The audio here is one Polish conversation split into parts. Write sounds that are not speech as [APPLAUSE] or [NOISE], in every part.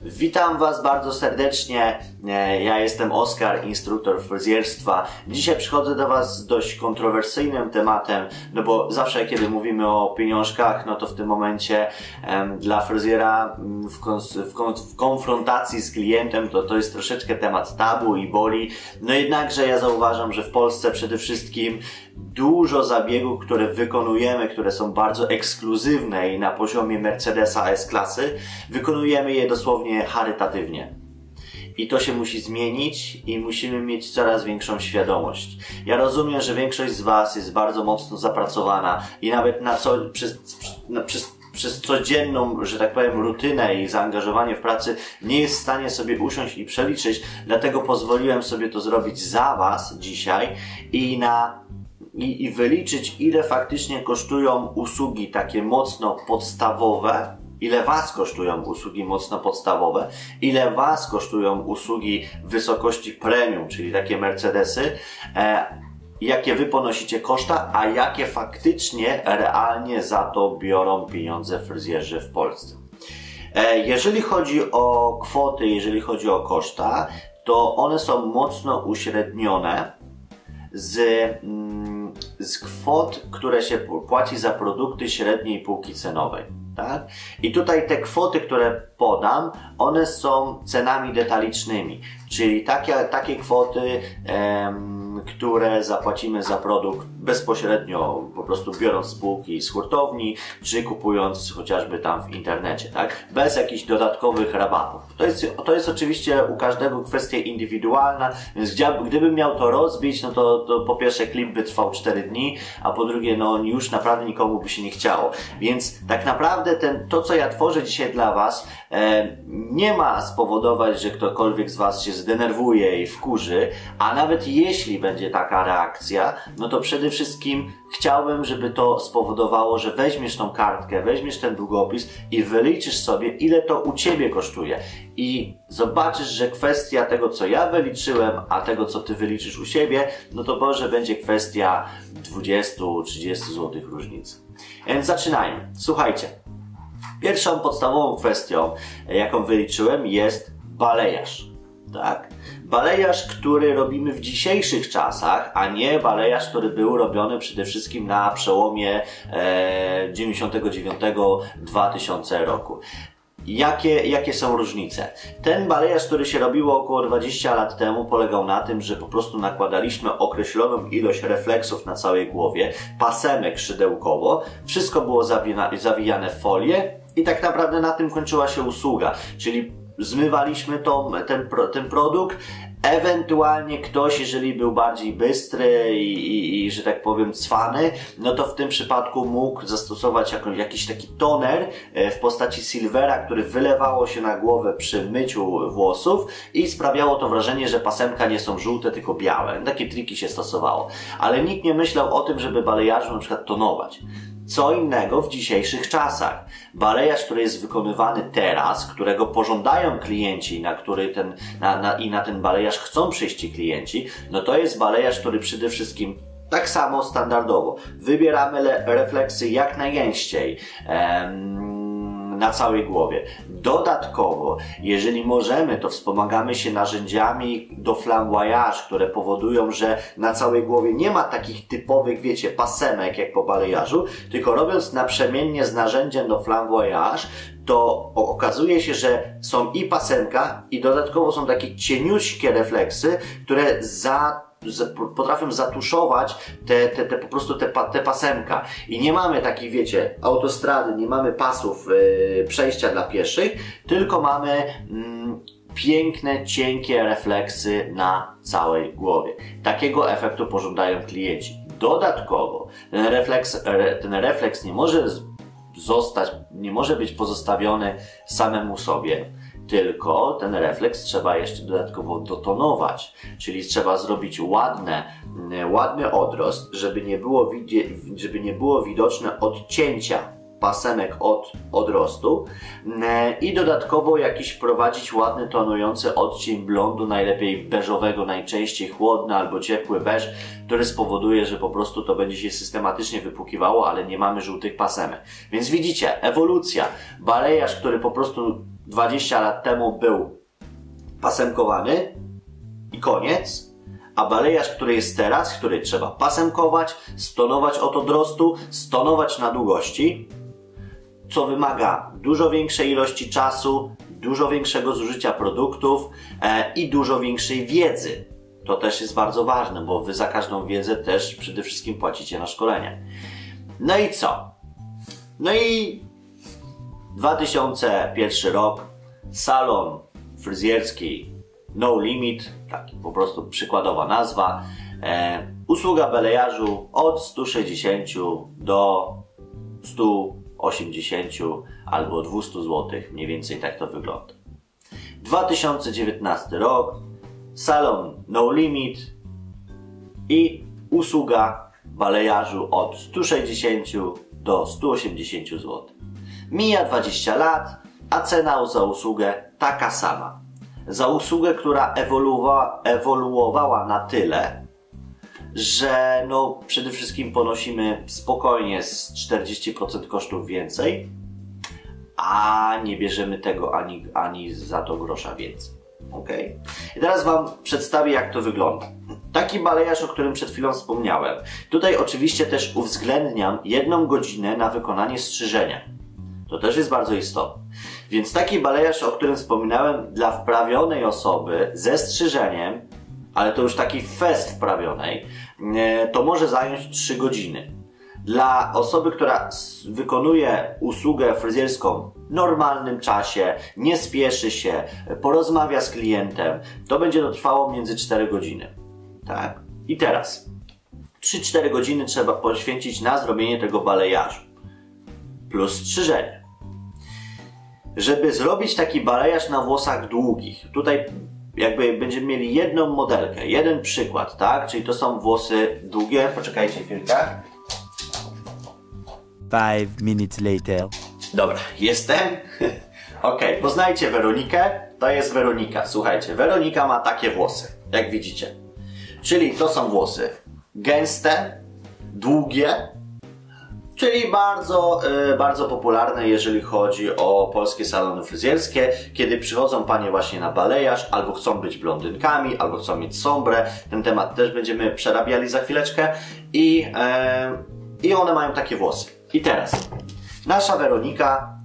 Witam Was bardzo serdecznie. Ja jestem Oskar, instruktor fryzjerstwa. Dzisiaj przychodzę do Was z dość kontrowersyjnym tematem, no bo zawsze kiedy mówimy o pieniążkach, no to w tym momencie em, dla fryzjera mm, w, w, w konfrontacji z klientem to to jest troszeczkę temat tabu i boli. No jednakże ja zauważam, że w Polsce przede wszystkim dużo zabiegów, które wykonujemy, które są bardzo ekskluzywne i na poziomie Mercedesa S-klasy, wykonujemy je dosłownie charytatywnie. I to się musi zmienić i musimy mieć coraz większą świadomość. Ja rozumiem, że większość z Was jest bardzo mocno zapracowana i nawet na co, przez, na, przez, przez codzienną, że tak powiem, rutynę i zaangażowanie w pracy nie jest w stanie sobie usiąść i przeliczyć, dlatego pozwoliłem sobie to zrobić za Was dzisiaj i na i, i wyliczyć, ile faktycznie kosztują usługi takie mocno podstawowe, ile Was kosztują usługi mocno podstawowe, ile Was kosztują usługi wysokości premium, czyli takie Mercedesy, e, jakie Wy ponosicie koszta, a jakie faktycznie realnie za to biorą pieniądze fryzjerzy w Polsce. E, Jeżeli chodzi o kwoty, jeżeli chodzi o koszta, to one są mocno uśrednione z, mm, z kwot, które się płaci za produkty średniej półki cenowej. Tak? I tutaj te kwoty, które podam, one są cenami detalicznymi, czyli takie, takie kwoty, em, które zapłacimy za produkt bezpośrednio, po prostu biorąc z z hurtowni, czy kupując chociażby tam w internecie, tak? Bez jakichś dodatkowych rabatów. To jest, to jest oczywiście u każdego kwestia indywidualna, więc gdybym miał to rozbić, no to, to po pierwsze klip by trwał 4 dni, a po drugie, no już naprawdę nikomu by się nie chciało. Więc tak naprawdę ten, to, co ja tworzę dzisiaj dla Was, e, nie ma spowodować, że ktokolwiek z Was się zdenerwuje i wkurzy, a nawet jeśli będzie taka reakcja, no to przede wszystkim chciałbym, żeby to spowodowało, że weźmiesz tą kartkę, weźmiesz ten długopis i wyliczysz sobie, ile to u Ciebie kosztuje. I zobaczysz, że kwestia tego, co ja wyliczyłem, a tego, co Ty wyliczysz u siebie, no to może będzie kwestia 20-30 zł różnicy. Więc zaczynajmy. Słuchajcie. Pierwszą podstawową kwestią, jaką wyliczyłem, jest balejarz. Tak? Balejarz, który robimy w dzisiejszych czasach, a nie balejarz, który był robiony przede wszystkim na przełomie e, 99-2000 roku. Jakie, jakie są różnice? Ten balejarz, który się robiło około 20 lat temu, polegał na tym, że po prostu nakładaliśmy określoną ilość refleksów na całej głowie, pasemek szydełkowo, wszystko było zawijane w folię i tak naprawdę na tym kończyła się usługa, czyli zmywaliśmy tą, ten, ten produkt, Ewentualnie ktoś, jeżeli był bardziej bystry i, i, i, że tak powiem cwany, no to w tym przypadku mógł zastosować jakąś, jakiś taki toner e, w postaci silvera, który wylewało się na głowę przy myciu włosów i sprawiało to wrażenie, że pasemka nie są żółte, tylko białe. Takie triki się stosowało. Ale nikt nie myślał o tym, żeby balejarzu na przykład tonować. Co innego w dzisiejszych czasach. Balejarz, który jest wykonywany teraz, którego pożądają klienci, na który ten, na, na, i na ten balejarz chcą przyjść ci klienci, no to jest balejarz, który przede wszystkim tak samo standardowo. Wybieramy le- refleksy jak najgęściej. Em, na całej głowie. Dodatkowo, jeżeli możemy, to wspomagamy się narzędziami do flamboyage, które powodują, że na całej głowie nie ma takich typowych, wiecie, pasemek jak po balejarzu, tylko robiąc naprzemiennie z narzędziem do flamboyage, to okazuje się, że są i pasemka i dodatkowo są takie cieniuśkie refleksy, które za potrafią zatuszować te, te, te po prostu te, te pasemka. I nie mamy takich, wiecie, autostrady, nie mamy pasów yy, przejścia dla pieszych, tylko mamy mm, piękne, cienkie refleksy na całej głowie. Takiego efektu pożądają klienci. Dodatkowo ten refleks, re, ten refleks nie może zostać, nie może być pozostawiony samemu sobie tylko ten refleks trzeba jeszcze dodatkowo dotonować, czyli trzeba zrobić ładne, mm, ładny odrost, żeby nie było, żeby nie było widoczne odcięcia pasemek od odrostu Mm, i dodatkowo jakiś prowadzić ładny tonujący odcień blondu, najlepiej beżowego, najczęściej chłodny albo ciepły beż, który spowoduje, że po prostu to będzie się systematycznie wypłukiwało, ale nie mamy żółtych pasemek. Więc widzicie, ewolucja. Balejarz, który po prostu 20 lat temu był pasemkowany i koniec, a balejarz, który jest teraz, który trzeba pasemkować, stonować od odrostu, stonować na długości, co wymaga dużo większej ilości czasu, dużo większego zużycia produktów e, i dużo większej wiedzy. To też jest bardzo ważne, bo wy za każdą wiedzę też przede wszystkim płacicie na szkolenie. No i co? No i 2001 rok, salon fryzjerski No Limit, taki po prostu przykładowa nazwa. E, usługa belejarzu od 160 do 180 albo 200 zł, mniej więcej tak to wygląda. 2019 rok, salon No Limit i usługa balejarzu od 160 do 180 zł. Mija 20 lat, a cena za usługę taka sama. Za usługę, która ewoluowała, ewoluowała na tyle, że no przede wszystkim ponosimy spokojnie z 40% kosztów więcej, a nie bierzemy tego ani, ani za to grosza więcej. Ok? I teraz Wam przedstawię, jak to wygląda. Taki balejarz, o którym przed chwilą wspomniałem. Tutaj oczywiście też uwzględniam jedną godzinę na wykonanie strzyżenia. To też jest bardzo istotne. Więc taki balejarz, o którym wspominałem, dla wprawionej osoby ze strzyżeniem, ale to już taki fest wprawionej, to może zająć 3 godziny. Dla osoby, która wykonuje usługę fryzjerską w normalnym czasie, nie spieszy się, porozmawia z klientem, to będzie to trwało między 4 godziny. Tak? I teraz 3-4 godziny trzeba poświęcić na zrobienie tego balejarzu plus strzyżenie. Żeby zrobić taki balejarz na włosach długich, tutaj jakby będziemy mieli jedną modelkę, jeden przykład, tak? Czyli to są włosy długie. Poczekajcie chwilkę. Five minutes later. Dobra, jestem. [LAUGHS] ok, poznajcie Weronikę. To jest Weronika. Słuchajcie, Weronika ma takie włosy, jak widzicie. Czyli to są włosy gęste, długie, czyli bardzo, y, bardzo popularne, jeżeli chodzi o polskie salony fryzjerskie, kiedy przychodzą panie właśnie na balejarz, albo chcą być blondynkami, albo chcą mieć sombrę. Ten temat też będziemy przerabiali za chwileczkę. I, y, i one mają takie włosy. I teraz, nasza Weronika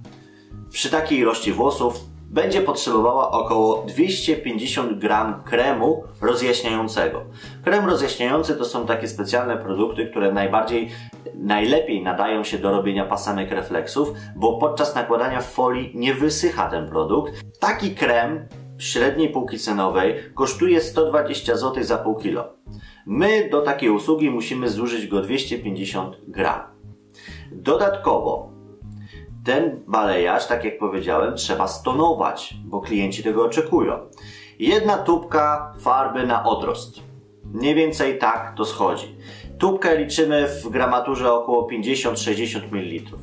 przy takiej ilości włosów będzie potrzebowała około 250 gram kremu rozjaśniającego. Krem rozjaśniający to są takie specjalne produkty, które najbardziej, najlepiej nadają się do robienia pasanek refleksów, bo podczas nakładania folii nie wysycha ten produkt. Taki krem średniej półki cenowej kosztuje 120 zł za pół kilo. My do takiej usługi musimy zużyć go 250 gram. Dodatkowo ten balejarz, tak jak powiedziałem, trzeba stonować, bo klienci tego oczekują. Jedna tubka farby na odrost. Mniej więcej tak to schodzi. Tubkę liczymy w gramaturze około 50-60 ml.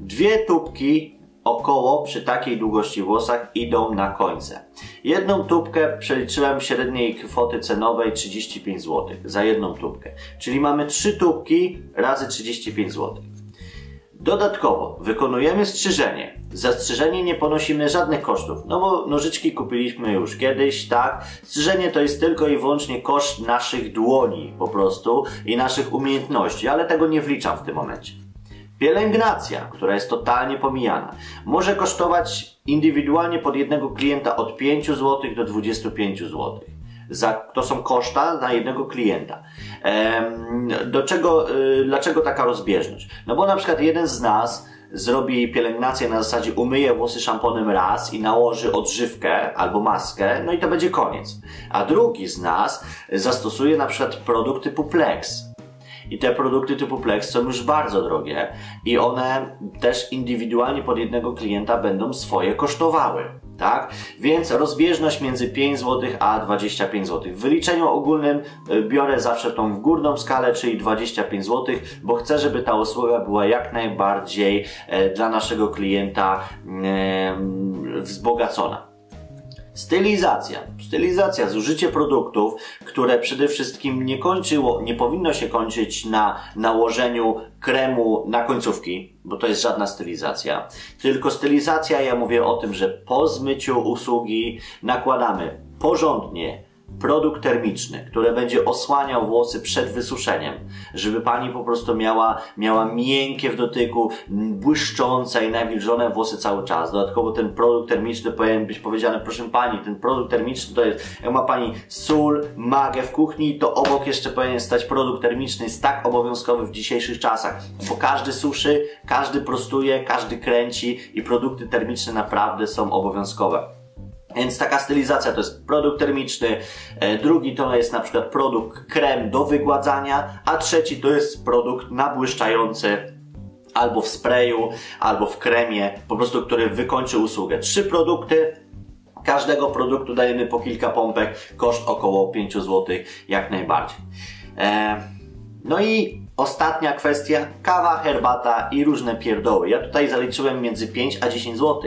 Dwie tubki około przy takiej długości włosach idą na końce. Jedną tubkę przeliczyłem średniej kwoty cenowej 35 zł za jedną tubkę. Czyli mamy trzy tubki razy 35 zł. Dodatkowo wykonujemy strzyżenie. Za strzyżenie nie ponosimy żadnych kosztów, no bo nożyczki kupiliśmy już kiedyś, tak? Strzyżenie to jest tylko i wyłącznie koszt naszych dłoni po prostu i naszych umiejętności, ale tego nie wliczam w tym momencie. Pielęgnacja, która jest totalnie pomijana, może kosztować indywidualnie pod jednego klienta od 5 zł do 25 zł. Za, to są koszta na jednego klienta. Do czego, y, dlaczego taka rozbieżność? No bo na przykład jeden z nas zrobi pielęgnację na zasadzie umyje włosy szamponem raz i nałoży odżywkę albo maskę, no i to będzie koniec. A drugi z nas zastosuje na przykład produkt typu Plex. I te produkty typu Plex są już bardzo drogie i one też indywidualnie pod jednego klienta będą swoje kosztowały tak? Więc rozbieżność między 5 zł a 25 zł. W wyliczeniu ogólnym y, biorę zawsze tą górną skalę, czyli 25 zł, bo chcę, żeby ta usługa była jak najbardziej e, dla naszego klienta e, wzbogacona. Stylizacja. Stylizacja, zużycie produktów, które przede wszystkim nie kończyło, nie powinno się kończyć na nałożeniu kremu na końcówki, bo to jest żadna stylizacja. Tylko stylizacja, ja mówię o tym, że po zmyciu usługi nakładamy porządnie produkt termiczny, który będzie osłaniał włosy przed wysuszeniem, żeby pani po prostu miała, miała miękkie w dotyku, błyszczące i nawilżone włosy cały czas. Dodatkowo ten produkt termiczny powinien być powiedziane, proszę pani, ten produkt termiczny to jest, jak ma pani sól, magę w kuchni, to obok jeszcze powinien stać produkt termiczny, jest tak obowiązkowy w dzisiejszych czasach, bo każdy suszy, każdy prostuje, każdy kręci i produkty termiczne naprawdę są obowiązkowe. Więc taka stylizacja to jest produkt termiczny, e, drugi to jest na przykład produkt krem do wygładzania, a trzeci to jest produkt nabłyszczający albo w sprayu, albo w kremie, po prostu który wykończy usługę. Trzy produkty, każdego produktu dajemy po kilka pompek, koszt około 5 zł jak najbardziej. E, no i Ostatnia kwestia, kawa, herbata i różne pierdoły. Ja tutaj zaliczyłem między 5 a 10 zł,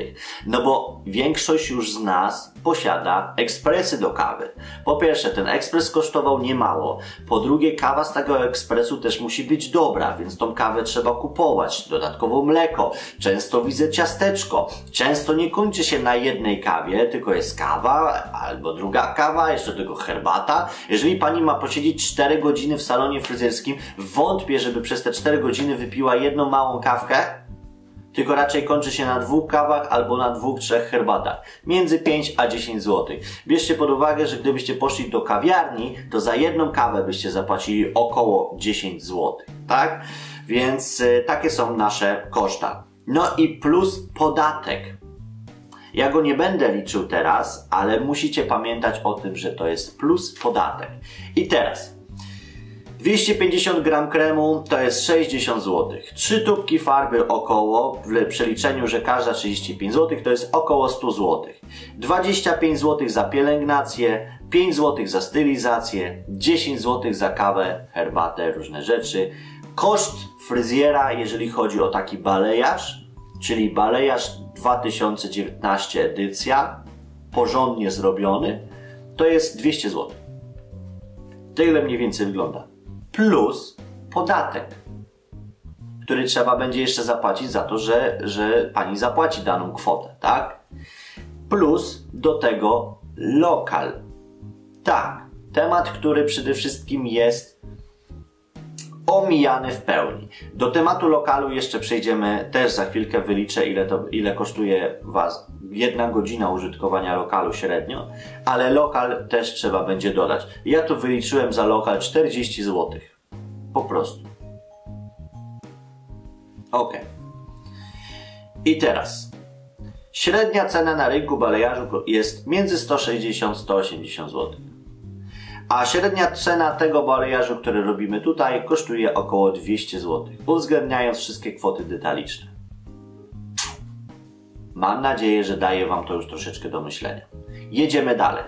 no bo większość już z nas posiada ekspresy do kawy. Po pierwsze, ten ekspres kosztował niemało. Po drugie, kawa z tego ekspresu też musi być dobra, więc tą kawę trzeba kupować. Dodatkowo mleko. Często widzę ciasteczko. Często nie kończy się na jednej kawie, tylko jest kawa albo druga kawa, jeszcze tylko herbata. Jeżeli pani ma posiedzieć 4 godziny w salonie fryzjerskim, wątpię, żeby przez te 4 godziny wypiła jedną małą kawkę, tylko raczej kończy się na dwóch kawach albo na dwóch, trzech herbatach. Między 5 a 10 zł. Bierzcie pod uwagę, że gdybyście poszli do kawiarni, to za jedną kawę byście zapłacili około 10 zł. Tak? Więc y, takie są nasze koszta. No i plus podatek. Ja go nie będę liczył teraz, ale musicie pamiętać o tym, że to jest plus podatek. I teraz 250 gram kremu to jest 60 zł. 3 tubki farby około, w przeliczeniu, że każda 35 zł, to jest około 100 zł. 25 zł za pielęgnację, 5 zł za stylizację, 10 zł za kawę, herbatę, różne rzeczy. Koszt fryzjera, jeżeli chodzi o taki balejarz, czyli balejarz 2019 edycja, porządnie zrobiony, to jest 200 zł. Tyle mniej więcej wygląda plus podatek, który trzeba będzie jeszcze zapłacić za to, że, że pani zapłaci daną kwotę, tak? Plus do tego lokal. Tak, temat, który przede wszystkim jest omijany w pełni. Do tematu lokalu jeszcze przejdziemy, też za chwilkę wyliczę ile, to, ile kosztuje Was jedna godzina użytkowania lokalu średnio, ale lokal też trzeba będzie dodać. Ja tu wyliczyłem za lokal 40 zł. Po prostu. Ok. I teraz. Średnia cena na rynku balejarzu jest między 160 180 zł. A średnia cena tego balejarzu, który robimy tutaj, kosztuje około 200 zł, uwzględniając wszystkie kwoty detaliczne. Mam nadzieję, że daje Wam to już troszeczkę do myślenia. Jedziemy dalej.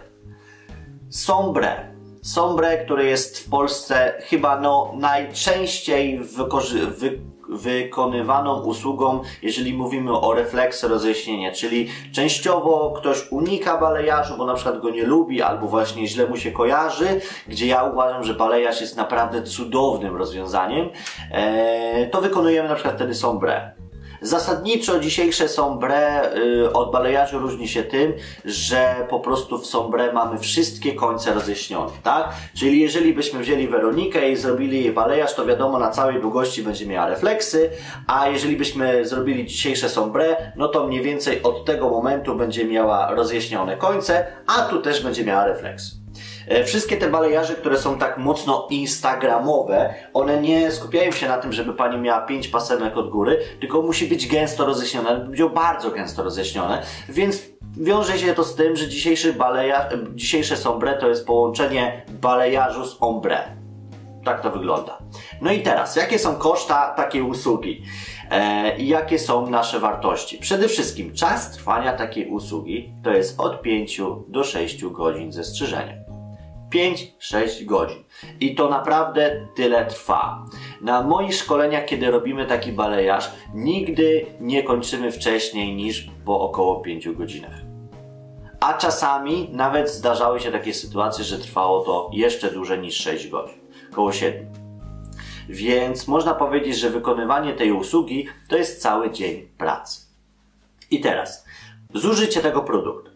Sombre. Sombre, które jest w Polsce chyba no najczęściej wykorzy- wy wykonywaną usługą, jeżeli mówimy o refleksy rozjaśnienia, czyli częściowo ktoś unika balejarzu, bo na przykład go nie lubi, albo właśnie źle mu się kojarzy, gdzie ja uważam, że balejarz jest naprawdę cudownym rozwiązaniem, eee, to wykonujemy na przykład wtedy sombre. Zasadniczo dzisiejsze sombre y, od balejarzu różni się tym, że po prostu w sombre mamy wszystkie końce rozjaśnione, tak? Czyli jeżeli byśmy wzięli Weronikę i zrobili jej balejarz, to wiadomo na całej długości będzie miała refleksy, a jeżeli byśmy zrobili dzisiejsze sombre, no to mniej więcej od tego momentu będzie miała rozjaśnione końce, a tu też będzie miała refleks. E, wszystkie te balejarze, które są tak mocno instagramowe, one nie skupiają się na tym, żeby pani miała pięć pasemek od góry, tylko musi być gęsto rozjaśnione, będzie bardzo gęsto rozjaśnione, więc wiąże się to z tym, że dzisiejszy balejarz, e, dzisiejsze sombre to jest połączenie balejarzu z ombre. Tak to wygląda. No i teraz, jakie są koszta takiej usługi? E, jakie są nasze wartości? Przede wszystkim czas trwania takiej usługi to jest od 5 do 6 godzin ze strzyżeniem. 5-6 godzin. I to naprawdę tyle trwa. Na moich szkoleniach, kiedy robimy taki balejarz, nigdy nie kończymy wcześniej niż po około 5 godzinach. a czasami nawet zdarzały się takie sytuacje, że trwało to jeszcze dłużej niż 6 godzin, około 7. Więc można powiedzieć, że wykonywanie tej usługi to jest cały dzień pracy. I teraz, zużycie tego produktu.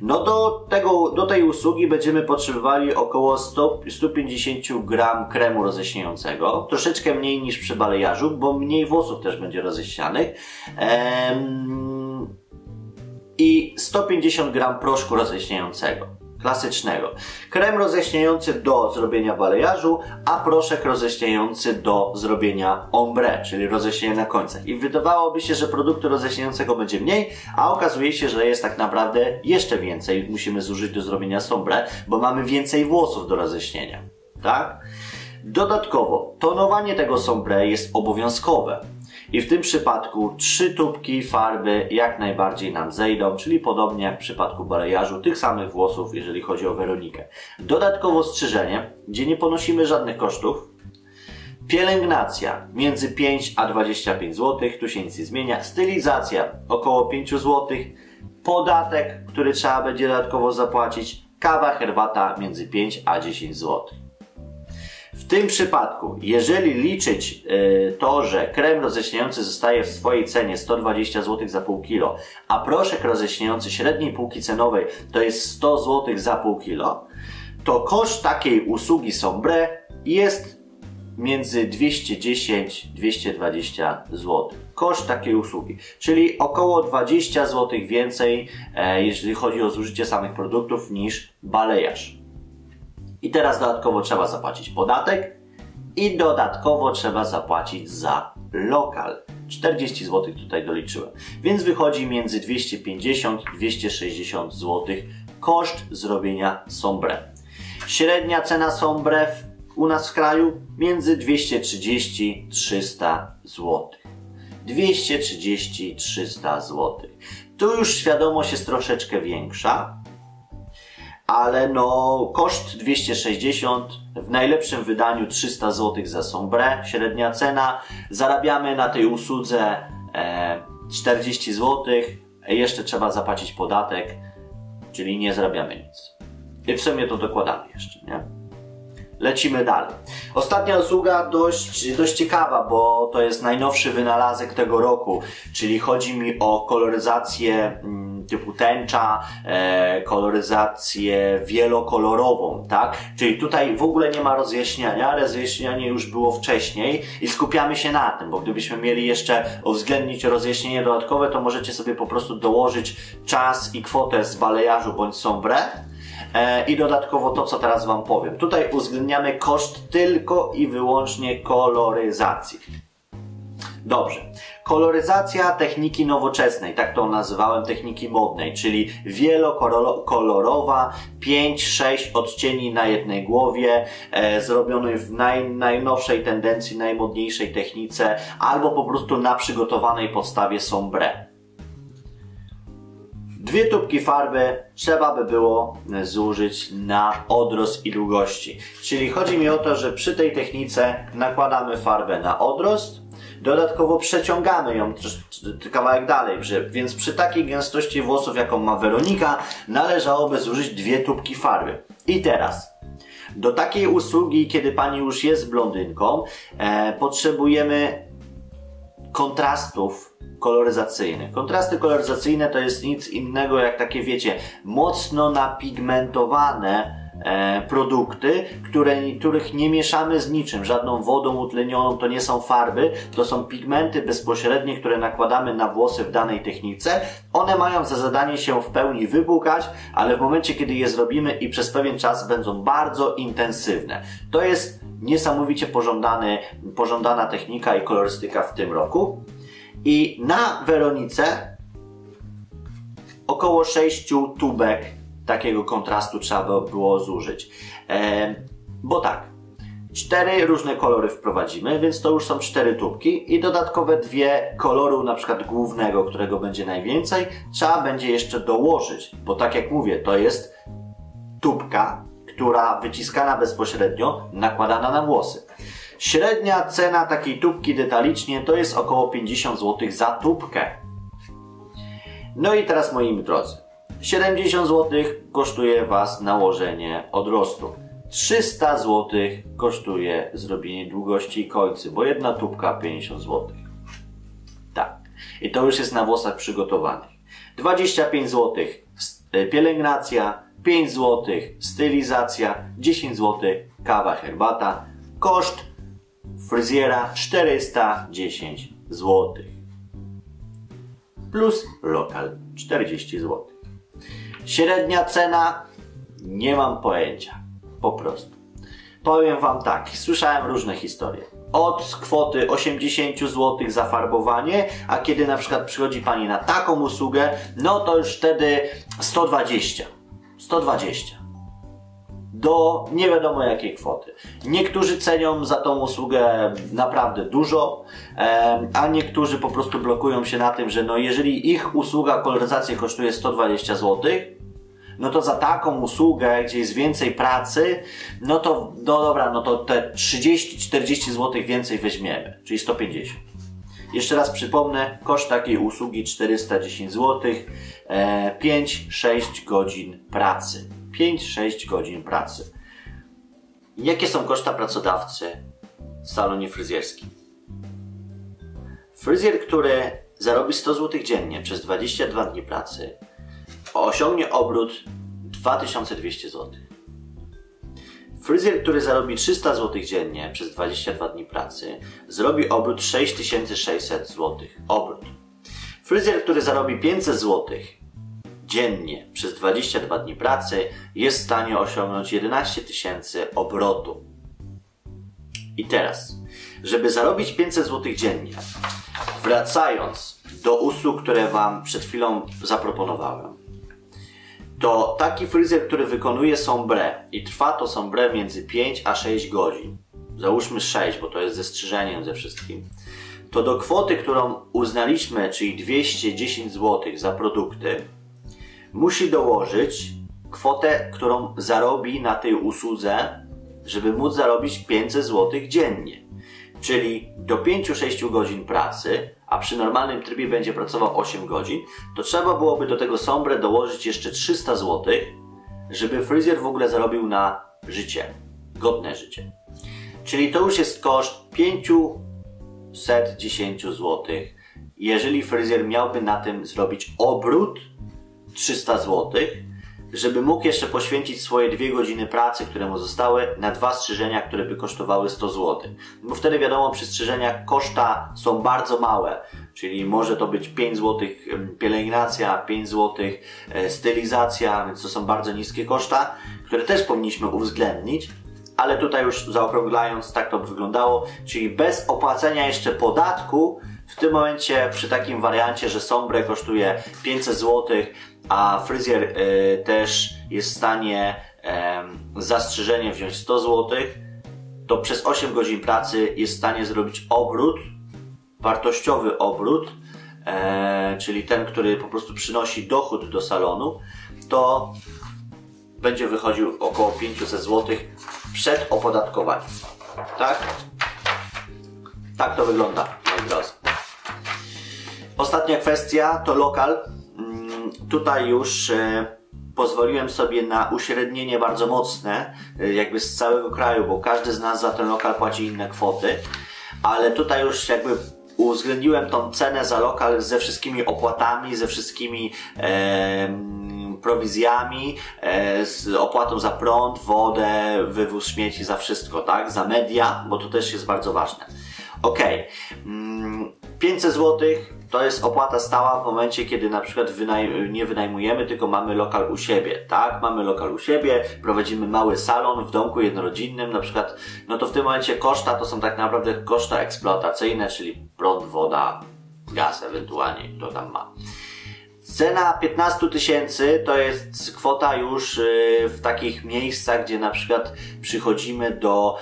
No do, tego, do tej usługi będziemy potrzebowali około 100, 150 gram kremu roześniającego, troszeczkę mniej niż przy balejarzu, bo mniej włosów też będzie roześnianych. Ehm, I 150 gram proszku roześniającego klasycznego. Krem roześniający do zrobienia balejarzu, a proszek roześniający do zrobienia ombre, czyli roześnienia na końcach. I wydawałoby się, że produktu roześniającego będzie mniej, a okazuje się, że jest tak naprawdę jeszcze więcej musimy zużyć do zrobienia sombre, bo mamy więcej włosów do roześnienia. Tak? Dodatkowo, tonowanie tego sombre jest obowiązkowe. I w tym przypadku trzy tubki farby jak najbardziej nam zejdą, czyli podobnie jak w przypadku balejarzu, tych samych włosów, jeżeli chodzi o Weronikę. Dodatkowo strzyżenie, gdzie nie ponosimy żadnych kosztów. Pielęgnacja między 5 a 25 zł, tu się nic nie zmienia. Stylizacja około 5 zł. Podatek, który trzeba będzie dodatkowo zapłacić. Kawa, herbata między 5 a 10 zł. W tym przypadku, jeżeli liczyć y, to, że krem roześniający zostaje w swojej cenie 120 zł za pół kilo, a proszek roześniający średniej półki cenowej to jest 100 zł za pół kilo, to koszt takiej usługi sombre jest między 210-220 zł. Koszt takiej usługi, czyli około 20 zł więcej, e, jeżeli chodzi o zużycie samych produktów, niż balejarz. I teraz dodatkowo trzeba zapłacić podatek i dodatkowo trzeba zapłacić za lokal. 40 zł tutaj doliczyłem. Więc wychodzi między 250 i 260 zł koszt zrobienia sombre. Średnia cena sombre u nas w kraju między 230 300 zł. 230-300 zł. Tu już świadomość jest troszeczkę większa, ale no koszt 260, w najlepszym wydaniu 300 zł za sombre, średnia cena. Zarabiamy na tej usłudze e, 40 zł, jeszcze trzeba zapłacić podatek, czyli nie zarabiamy nic. I w sumie to dokładamy jeszcze, nie? Lecimy dalej. Ostatnia usługa dość, dość ciekawa, bo to jest najnowszy wynalazek tego roku, czyli chodzi mi o koloryzację mm, typu tęcza, e, koloryzację wielokolorową, tak? Czyli tutaj w ogóle nie ma rozjaśniania, rozjaśnianie już było wcześniej i skupiamy się na tym, bo gdybyśmy mieli jeszcze uwzględnić rozjaśnienie dodatkowe, to możecie sobie po prostu dołożyć czas i kwotę z balejarzu bądź sombre I dodatkowo to, co teraz Wam powiem. Tutaj uwzględniamy koszt tylko i wyłącznie koloryzacji. Dobrze. Koloryzacja techniki nowoczesnej, tak to nazywałem, techniki modnej, czyli wielokolorowa, 5-6 odcieni na jednej głowie, e, zrobiony w naj, najnowszej tendencji, najmodniejszej technice, albo po prostu na przygotowanej podstawie sombre. Dwie tubki farby trzeba by było zużyć na odrost i długości. Czyli chodzi mi o to, że przy tej technice nakładamy farbę na odrost, dodatkowo przeciągamy ją kawałek dalej, więc przy takiej gęstości włosów, jaką ma Weronika, należałoby zużyć dwie tubki farby. I teraz, do takiej usługi, kiedy pani już jest blondynką, e, potrzebujemy kontrastów koloryzacyjnych. Kontrasty koloryzacyjne to jest nic innego jak takie, wiecie, mocno napigmentowane e, produkty, które, których nie mieszamy z niczym, żadną wodą utlenioną, to nie są farby, to są pigmenty bezpośrednie, które nakładamy na włosy w danej technice. One mają za zadanie się w pełni wybukać, ale w momencie, kiedy je zrobimy i przez pewien czas będą bardzo intensywne. To jest niesamowicie pożądany, pożądana technika i kolorystyka w tym roku. I na Weronice około 6 tubek takiego kontrastu trzeba było zużyć. E, bo tak, cztery różne kolory wprowadzimy, więc to już są cztery tubki i dodatkowe dwie koloru na przykład głównego, którego będzie najwięcej, trzeba będzie jeszcze dołożyć, bo tak jak mówię, to jest tubka, która wyciskana bezpośrednio, nakładana na włosy. Średnia cena takiej tubki detalicznie to jest około 50 zł za tubkę. No i teraz moi drodzy, 70 zł kosztuje Was nałożenie odrostu. 300 zł kosztuje zrobienie długości końcy, bo jedna tubka 50 zł. Tak. I to już jest na włosach przygotowanych. 25 zł e, pielęgnacja, 5 zł stylizacja, 10 zł kawa, herbata. Koszt fryzjera 410 zł. Plus lokal 40 zł. Średnia cena nie mam pojęcia. Po prostu. Powiem Wam tak, słyszałem różne historie. Od kwoty 80 zł za farbowanie, a kiedy na przykład przychodzi Pani na taką usługę, no to już wtedy 120. 120 do nie wiadomo jakiej kwoty. Niektórzy cenią za tą usługę naprawdę dużo, a niektórzy po prostu blokują się na tym, że no jeżeli ich usługa koloryzacji kosztuje 120 zł, no to za taką usługę, gdzie jest więcej pracy, no to no dobra, no to te 30-40 zł więcej weźmiemy, czyli 150. Jeszcze raz przypomnę, koszt takiej usługi 410 zł, 5-6 godzin pracy. 5-6 godzin pracy. Jakie są koszta pracodawcy w salonie fryzjerskim? Fryzjer, który zarobi 100 zł dziennie przez 22 dni pracy, osiągnie obrót 2200 zł. Fryzjer, który zarobi 300 zł dziennie przez 22 dni pracy, zrobi obrót 6600 zł. Obrót. Fryzjer, który zarobi 500 zł dziennie przez 22 dni pracy jest w stanie osiągnąć 11 tysięcy obrotu. I teraz, żeby zarobić 500 zł dziennie, wracając do usług, które Wam przed chwilą zaproponowałem, to taki fryzjer, który wykonuje sombre i trwa to sombre między 5 a 6 godzin, załóżmy 6, bo to jest ze strzyżeniem ze wszystkim, to do kwoty, którą uznaliśmy, czyli 210 zł za produkty, musi dołożyć kwotę, którą zarobi na tej usłudze, żeby móc zarobić 500 zł dziennie. Czyli do 5-6 godzin pracy, a przy normalnym trybie będzie pracował 8 godzin, to trzeba byłoby do tego sombre dołożyć jeszcze 300 zł, żeby fryzjer w ogóle zarobił na życie, godne życie. Czyli to już jest koszt 510 zł. Jeżeli fryzjer miałby na tym zrobić obrót 300 zł, żeby mógł jeszcze poświęcić swoje dwie godziny pracy, które mu zostały, na dwa strzyżenia, które by kosztowały 100 zł. Bo wtedy wiadomo, przy strzyżeniach koszta są bardzo małe, czyli może to być 5 zł pielęgnacja, 5 zł e, stylizacja, więc to są bardzo niskie koszta, które też powinniśmy uwzględnić. Ale tutaj już zaokrąglając, tak to by wyglądało, czyli bez opłacenia jeszcze podatku, w tym momencie przy takim wariancie, że sombre kosztuje 500 zł, a fryzjer y, też jest w stanie zastrzyżenie wziąć 100 zł, to przez 8 godzin pracy jest w stanie zrobić obrót, wartościowy obrót, y, czyli ten, który po prostu przynosi dochód do salonu, to będzie wychodził około 500 zł przed opodatkowaniem. Tak? Tak to wygląda, moi drodzy. Ostatnia kwestia to lokal tutaj już e, pozwoliłem sobie na uśrednienie bardzo mocne, e, jakby z całego kraju, bo każdy z nas za ten lokal płaci inne kwoty, ale tutaj już jakby uwzględniłem tą cenę za lokal ze wszystkimi opłatami, ze wszystkimi e, prowizjami, e, z opłatą za prąd, wodę, wywóz śmieci, za wszystko, tak? Za media, bo to też jest bardzo ważne. Ok, 500 zł to jest opłata stała w momencie, kiedy na przykład wynaj nie wynajmujemy, tylko mamy lokal u siebie, tak? Mamy lokal u siebie, prowadzimy mały salon w domku jednorodzinnym, na przykład, no to w tym momencie koszta to są tak naprawdę koszta eksploatacyjne, czyli prąd, woda, gaz ewentualnie, to tam ma. Cena 15 tysięcy to jest kwota już y, w takich miejscach, gdzie na przykład przychodzimy do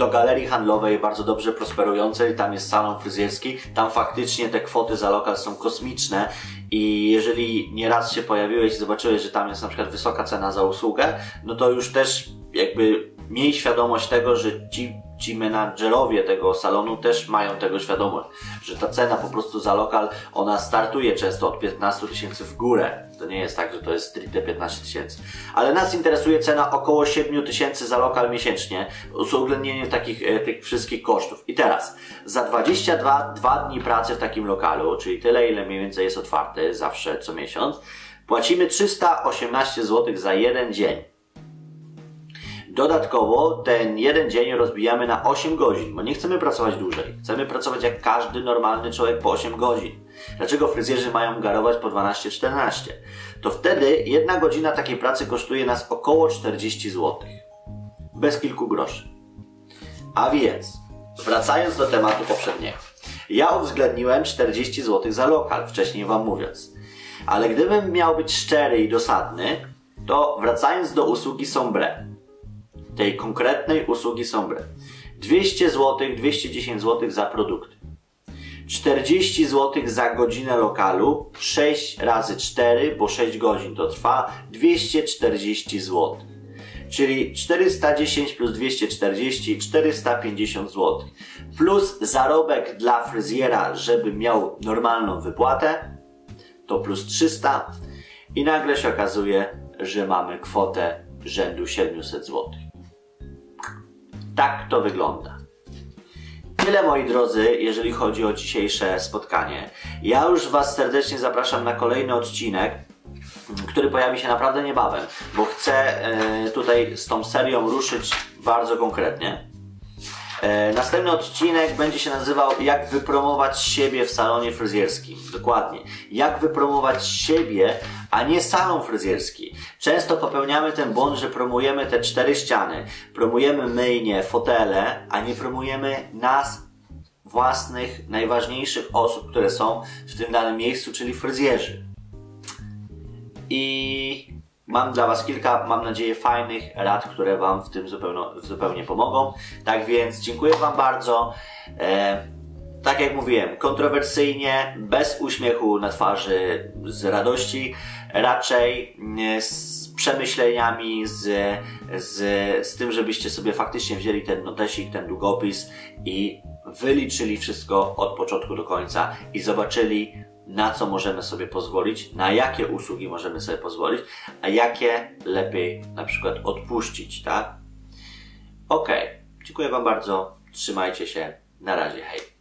do galerii handlowej bardzo dobrze prosperującej, tam jest salon fryzjerski, tam faktycznie te kwoty za lokal są kosmiczne i jeżeli nieraz się pojawiłeś i zobaczyłeś, że tam jest na przykład wysoka cena za usługę, no to już też jakby miej świadomość tego, że ci ci menadżerowie tego salonu też mają tego świadomość, że ta cena po prostu za lokal, ona startuje często od 15 tysięcy w górę. To nie jest tak, że to jest stricte 15 tysięcy. Ale nas interesuje cena około 7 tysięcy za lokal miesięcznie, z uwzględnieniem takich, e, tych wszystkich kosztów. I teraz, za 22 dwa dni pracy w takim lokalu, czyli tyle, ile mniej więcej jest otwarty zawsze co miesiąc, płacimy 318 zł za jeden dzień. Dodatkowo ten jeden dzień rozbijamy na 8 godzin, bo nie chcemy pracować dłużej. Chcemy pracować jak każdy normalny człowiek po 8 godzin. Dlaczego fryzjerzy mają garować po 12-14? To wtedy jedna godzina takiej pracy kosztuje nas około 40 zł. Bez kilku groszy. A więc, wracając do tematu poprzedniego. Ja uwzględniłem 40 zł za lokal, wcześniej Wam mówiąc. Ale gdybym miał być szczery i dosadny, to wracając do usługi Sombre, tej konkretnej usługi Sombre, 200 zł, 210 zł za produkt. 40 zł za godzinę lokalu, 6 razy 4, bo 6 godzin to trwa, 240 zł. Czyli 410 plus 240, 450 zł. Plus zarobek dla fryzjera, żeby miał normalną wypłatę, to plus 300. I nagle się okazuje, że mamy kwotę rzędu 700 zł. Tak to wygląda. Tyle moi drodzy, jeżeli chodzi o dzisiejsze spotkanie. Ja już Was serdecznie zapraszam na kolejny odcinek, który pojawi się naprawdę niebawem, bo chcę e, tutaj z tą serią ruszyć bardzo konkretnie. E, następny odcinek będzie się nazywał Jak wypromować siebie w salonie fryzjerskim. Dokładnie. Jak wypromować siebie, a nie salon fryzjerski. Często popełniamy ten błąd, że promujemy te cztery ściany. Promujemy myjnie, fotele, a nie promujemy nas, własnych, najważniejszych osób, które są w tym danym miejscu, czyli fryzjerzy. I Mam dla Was kilka, mam nadzieję, fajnych rad, które Wam w tym zupełnie, zupełnie pomogą. Tak więc dziękuję Wam bardzo. E, tak jak mówiłem, kontrowersyjnie, bez uśmiechu na twarzy, z radości, raczej e, z przemyśleniami, z, z, z tym, żebyście sobie faktycznie wzięli ten notesik, ten długopis i wyliczyli wszystko od początku do końca i zobaczyli, na co możemy sobie pozwolić, na jakie usługi możemy sobie pozwolić, a jakie lepiej na przykład odpuścić, tak? Ok, dziękuję Wam bardzo, trzymajcie się, na razie, hej.